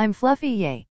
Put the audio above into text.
I'm fluffy yay.